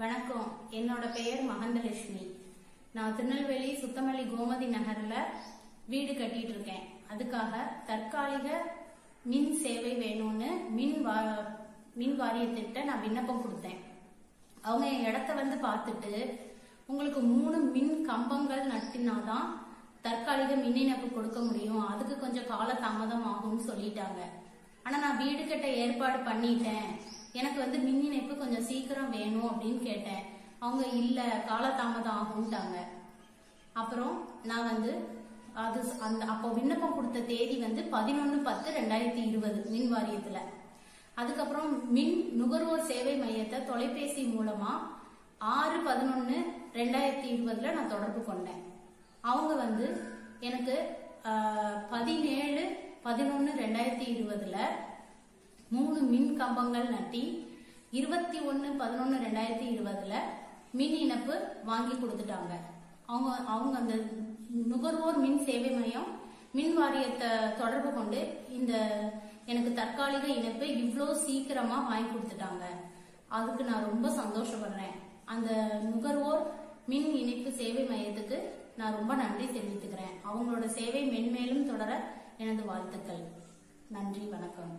வணக்கம். என்னோட பெயர் மகந்தலட்சுமி. நான் திருநெல்வேலி சுத்தமல்லி கோமதி நகர்ல வீடு கட்டிட்டு இருக்கேன் அதுக்காக தற்காலிக மின் சேவை வேணும்னு மின் வா- மின் வாரியத்திட்ட நான் விண்ணப்பம் கொடுத்தேன். அவங்க என் இடத்த வந்து பார்த்துட்டு உங்களுக்கு மூணு மின் கம்பங்கள் நட்டினாதான் தற்காலிக மின் இணைப்பு கொடுக்க முடியும். அதுக்கு கொஞ்சம் கால தாமதம் ஆகும்னு சொல்லிட்டாங்க. ஆனா நான் வீடு கட்ட ஏற்பாடு பண்ணிட்டேன். எனக்கு வந்து மின் இணைப்பு கொஞ்சம் சீக்கிரம் வேணும் அப்படின்னு கேட்டேன். அவங்க இல்ல கால தாமதம் ஆகும்ட்டாங்க. அப்புறம் நான் வந்து அது அந்த அப்போ விண்ணப்பம் கொடுத்த தேதி வந்து பதினொன்னு பத்து ரெண்டாயிரத்தி இருபது மின் வாரியத்துல. அதுக்கப்புறம் மின் நுகர்வோர் சேவை மையத்தை தொலைபேசி மூலமா ஆறு பதினொன்னு ரெண்டாயிரத்தி இருபதுல நான் தொடர்பு கொண்டேன். அவங்க வந்து எனக்கு பதினேழு பதினொன்னு ரெண்டாயிரத்தி இருபதுல மூணு மின் கம்பங்கள் நட்டி இருபத்தி ஒன்னு பதினொன்னு ரெண்டாயிரத்தி இருபதுல மின் இணைப்பு வாங்கி கொடுத்துட்டாங்க. அவங்க அவங்க அந்த நுகர்வோர் மின் சேவை மையம் மின் வாரியத்தை தொடர்பு கொண்டு இந்த எனக்கு தற்காலிக இணைப்பு இவ்வளோ சீக்கிரமா வாங்கி கொடுத்துட்டாங்க. அதுக்கு நான் ரொம்ப சந்தோஷப்படுறேன். அந்த நுகர்வோர் மின் இணைப்பு சேவை மையத்துக்கு நான் ரொம்ப நன்றி தெரிவித்துக்கிறேன். அவங்களோட சேவை மென்மேலும் தொடர எனது வாழ்த்துக்கள். நன்றி வணக்கம்.